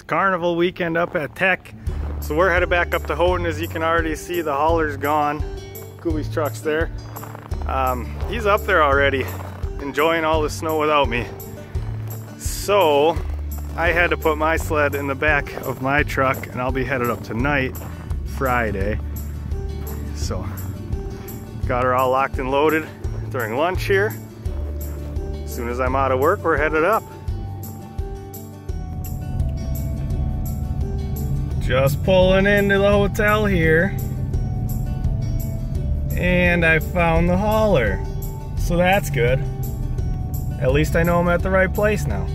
It's carnival weekend up at Tech. So we're headed back up to Houghton. As you can already see, the hauler's gone. Kubie's truck's there. Um, he's up there already, enjoying all the snow without me. So I had to put my sled in the back of my truck and I'll be headed up tonight, Friday. So got her all locked and loaded during lunch here. As soon as I'm out of work, we're headed up. Just pulling into the hotel here. And I found the hauler. So that's good. At least I know I'm at the right place now.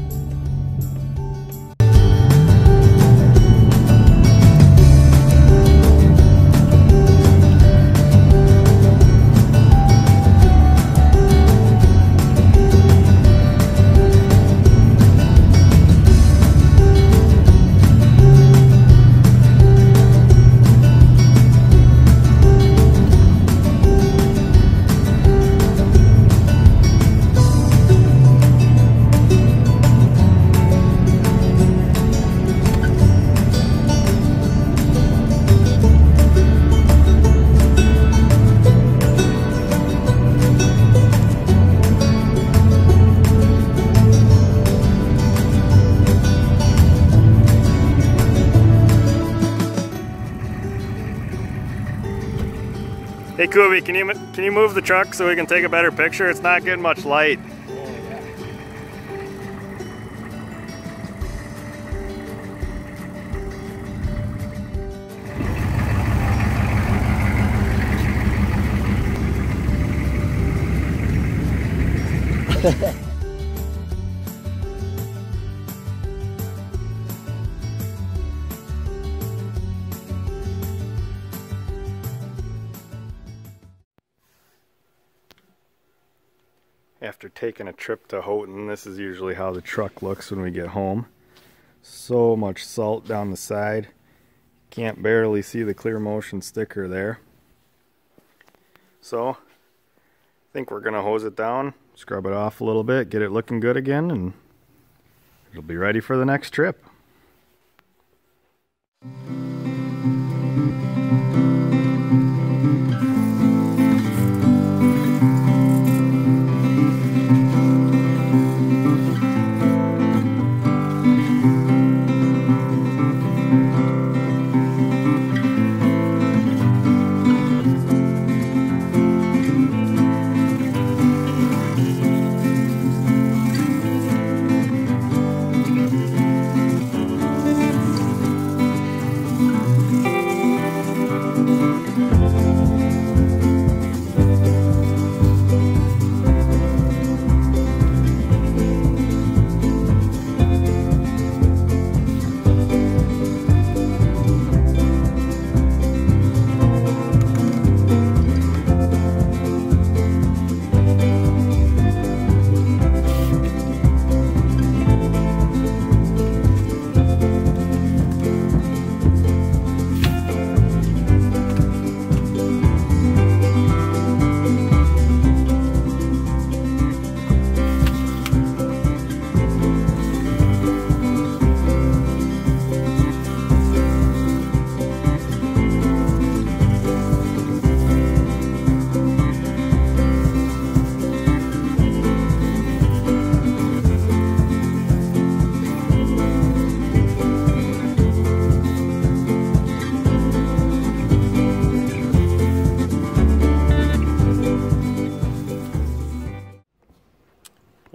Hey Kubie, can you can you move the truck so we can take a better picture? It's not getting much light. After taking a trip to Houghton, this is usually how the truck looks when we get home. So much salt down the side. Can't barely see the clear motion sticker there. So, I think we're going to hose it down, scrub it off a little bit, get it looking good again, and it'll be ready for the next trip.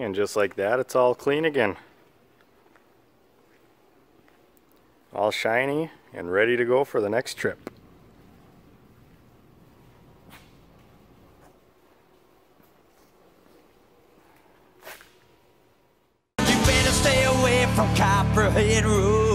And just like that, it's all clean again. All shiny and ready to go for the next trip. You better stay away from Copperhead Road.